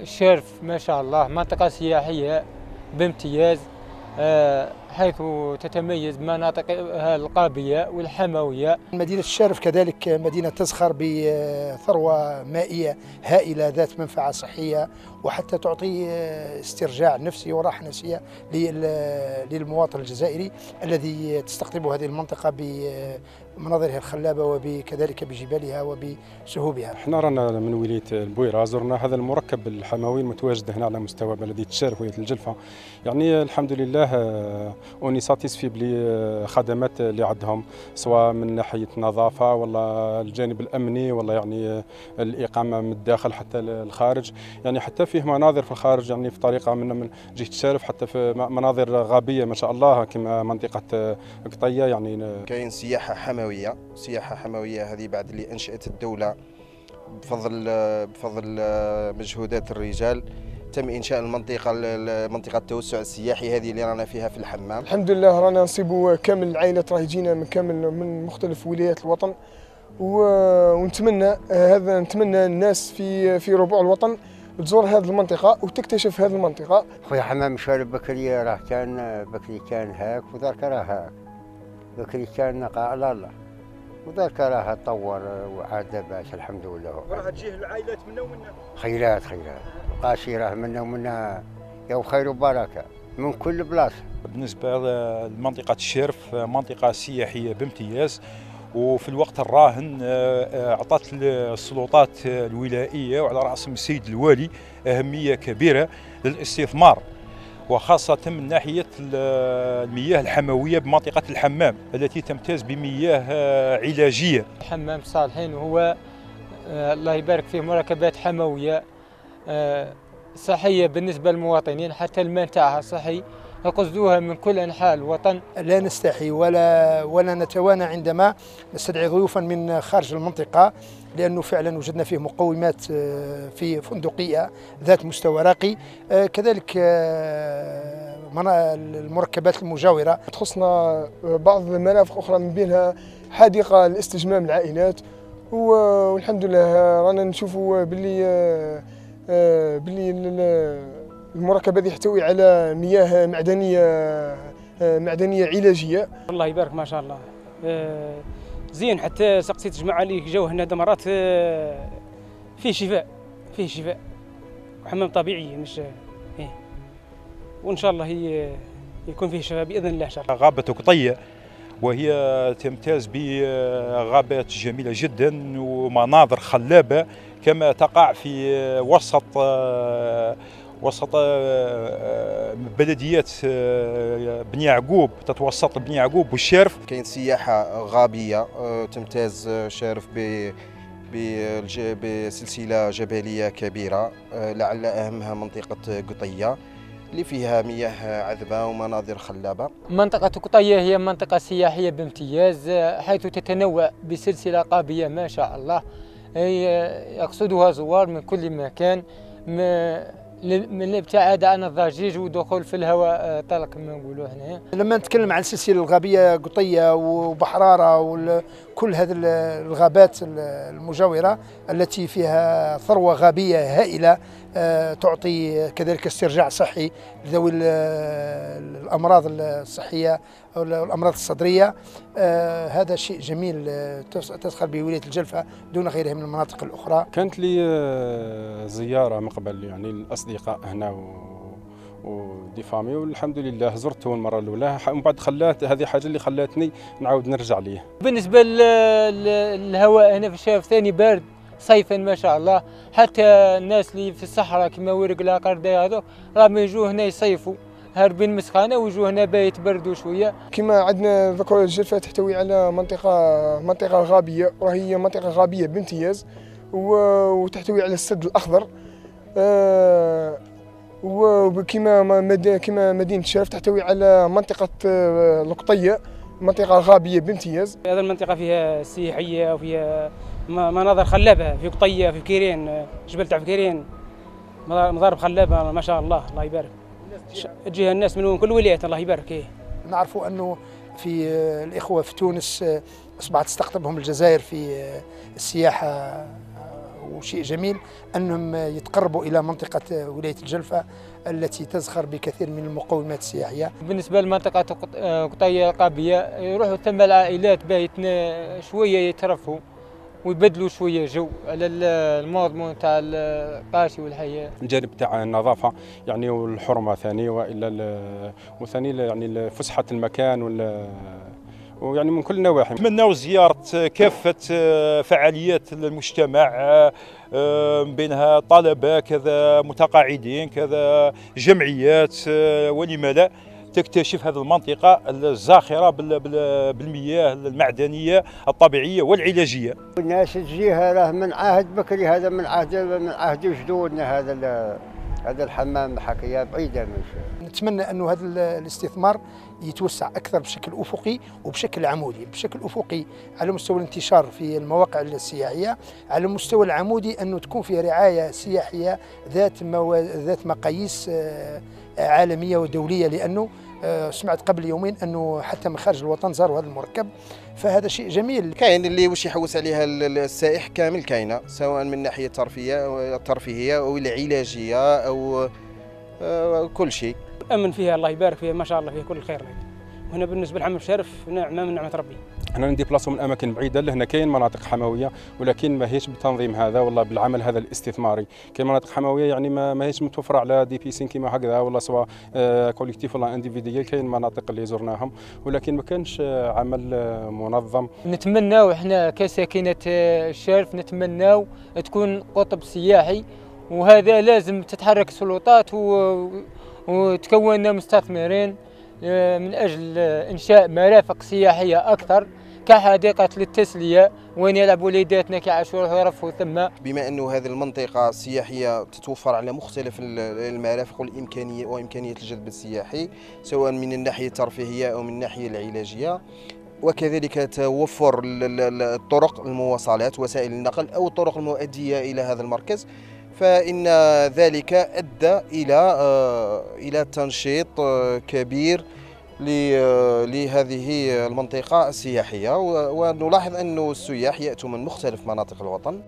الشرف ما شاء الله منطقة سياحية بامتياز آه، حيث تتميز مناطقها القابية والحموية مدينة الشارف كذلك مدينة تزخر بثروة مائية هائلة ذات منفعة صحية وحتى تعطي استرجاع نفسي وراحة نفسية للمواطن الجزائري الذي تستقطب هذه المنطقة بمناظرها الخلابة وكذلك بجبالها وبسهوبها. إحنا رانا من ولاية البويرة زرنا هذا المركب الحموي المتواجد هنا على مستوى بلدية الشارف ولاية الجلفة. يعني الحمد لله اوني ساتيسفي بلي خدمات اللي عندهم سواء من ناحية النظافة ولا الجانب الأمني ولا يعني الإقامة من الداخل حتى الخارج. يعني حتى فيه مناظر في الخارج يعني في طريقة من من جهة الشارف حتى في مناظر غابية ما شاء الله كما منطقة قطية. يعني كاين سياحة حمويه سياحة حمويه هذه بعد اللي انشات الدولة بفضل بفضل مجهودات الرجال. تم انشاء المنطقة منطقة التوسع السياحي هذه اللي رانا فيها في الحمام. الحمد لله رانا نصيبوا كامل العائلات راهي جينا من كامل من مختلف ولايات الوطن. ونتمنى هذا نتمنى الناس في في ربوع الوطن تزور هذه المنطقة وتكتشف هذه المنطقة. خويا حمام شارب بكري راه كان بكري كان هاك ودارك راه هاك. بكري كان قال الله. ودارك راه تطور وعاد باش الحمد لله. وراه تجيه العائلات منا ومنا خيرات خيرات. قاشي راه منا ومنا يا خير وبركة من كل بلاصة. بالنسبة لمنطقة الشرف منطقة سياحية بامتياز وفي الوقت الراهن آه، آه، أعطت السلطات الولائية وعلى رأسهم السيد الوالي أهمية كبيرة للاستثمار وخاصة من ناحية المياه الحموية بمنطقة الحمام التي تمتاز بمياه آه، علاجية. حمام صالحين هو الله يبارك فيه مركبات حموية صحية بالنسبة للمواطنين حتى الماء تاعها صحي. يقصدوها من كل أنحاء الوطن. لا نستحي ولا ولا نتوانى عندما نستدعي ضيوفا من خارج المنطقة لأنه فعلا وجدنا فيه مقومات آه، في فندقية ذات مستوى راقي. آه، كذلك آه، المركبات المجاورة. تخصنا بعض المرافق أخرى من بينها حديقة لاستجمام العائلات والحمد لله رانا نشوفوا باللي باللي المركب هذا يحتوي على مياه معدنية معدنية علاجية. الله يبارك ما شاء الله. آه، زين حتى سقسيت جماعة اللي جو هنا دمرات آه، فيه شفاء فيه شفاء. وحمام طبيعي مش إيه. وإن شاء الله هي يكون فيه شفاء بإذن الله إن شاء الله. غابة قطيه وهي تمتاز بغابات جميلة جدا ومناظر خلابة كما تقع في وسط وسط بلديات بني يعقوب تتوسط بني يعقوب والشرف. كاين سياحة غابية تمتاز شارف ب بسلسلة جبلية كبيرة لعل أهمها منطقة قطية. اللي فيها مياه عذبة ومناظر خلابة. منطقة قطية هي منطقة سياحية بامتياز حيث تتنوع بسلسلة قابية ما شاء الله يقصدها زوار من كل مكان من الابتعاد عن الضجيج ودخول في الهواء آه، طلق كما نقولوا هنا. لما نتكلم عن السلسلة الغابية قطية وبحرارة وكل هذه الغابات المجاورة التي فيها ثروة غابية هائلة آه، تعطي كذلك استرجاع صحي لذوي الأمراض الصحية أو الأمراض الصدرية. آه، هذا شيء جميل آه، تدخل به ولايه الجلفة دون غيرها من المناطق الأخرى. كانت لي زيارة من قبل يعني الأصدقاء هنا و ودي فامي والحمد لله زرته المره الاولى ومن بعد خلات هذه حاجة اللي خلاتني نعاود نرجع ليه بالنسبة للهواء هنا في الشارع ثاني بارد صيفا ما شاء الله. حتى الناس اللي في الصحراء كما ورق لاقردة هذو راهم يجوا هنا يصيفوا. هاربين مسخانة ويجوا هنا بايت بردوا شوية. كما عندنا ذكر الجلفه تحتوي على منطقه منطقة غابية وهي منطقة غابية بامتياز وتحتوي على السد الأخضر. آه، وكما كما مدينة الشرف تحتوي على منطقة آه، القطيه منطقة غابية بامتياز. هذه المنطقة فيها سياحية وفيها مناظر خلابة في قطية في كيرين جبل تاع كيرين مضارب خلابة ما شاء الله الله يبارك. تجي الناس من كل ولايات الله يبارك إيه نعرفوا أنه في الإخوة في تونس أصبحت تستقطبهم الجزائر في السياحة وشيء جميل أنهم يتقربوا إلى منطقة ولاية الجلفة التي تزخر بكثير من المقومات السياحية. بالنسبة لمنطقة قطية القابية يروحوا ثم العائلات بايت شوية يترفوا ويبدلوا شوية جو على الموضوع تاع القاشي والحياة. الجانب تاع النظافة يعني والحرمة ثاني وإلا وثاني يعني فسحة المكان ولا ويعني من كل النواحي نتمناو زيارة كافة فعاليات المجتمع من بينها طلبة كذا متقاعدين كذا جمعيات ولم لا. تكتشف هذه المنطقة الزاخرة بالمياه المعدنية الطبيعية والعلاجية. الناس تجيها راه من عهد بكري هذا من عهد من عهد جدودنا هذا هذا الحمام حكاية بعيدة من شيء نتمنى أنه هذا الاستثمار يتوسع أكثر بشكل أفقي وبشكل عمودي بشكل أفقي على مستوى الانتشار في المواقع السياحية على المستوى العمودي أنه تكون فيه رعاية سياحية ذات مو... ذات مقاييس عالمية ودولية لأنه آه، سمعت قبل يومين أنه حتى من خارج الوطن زاروا هذا المركب. فهذا شيء جميل. كاين اللي واش يحوس عليها السائح كامل كاينة سواء من ناحية الترفيه الترفيهيه أو العلاجيه أو آه، كل شيء. امن فيها الله يبارك فيها ما شاء الله فيها كل الخير وهنا بالنسبة لحمام الشرف نعمه من نعمة ربي. إحنا نديبلاصو من اماكن بعيده لهنا كاين مناطق حمويه ولكن ماهيش بالتنظيم هذا ولا بالعمل هذا الاستثماري. كاين مناطق حمويه يعني ما ماهيش متوفرة على des piscines كيما هكذا ولا سواء آه collectives ولا individuelles كاين مناطق اللي زرناهم. ولكن ما كانش آه عمل آه منظم. نتمناو إحنا كساكنة آه، الشرف نتمناو تكون قطب سياحي وهذا لازم تتحرك السلطات. وتكون مستثمرين آه، من أجل إنشاء مرافق سياحية أكثر. كحديقة للتسلية وين يلعبوا وليداتنا كيعيشوا ويرفوا ثم بما أنه هذه المنطقة السياحية تتوفر على مختلف المرافق والإمكانية وإمكانية الجذب السياحي سواء من الناحية الترفيهية أو من الناحية العلاجية. وكذلك توفر الطرق المواصلات وسائل النقل أو الطرق المؤدية إلى هذا المركز. فإن ذلك أدى إلى آه، إلى تنشيط آه، كبير لهذه المنطقة السياحية ونلاحظ أن السياح يأتوا من مختلف مناطق الوطن.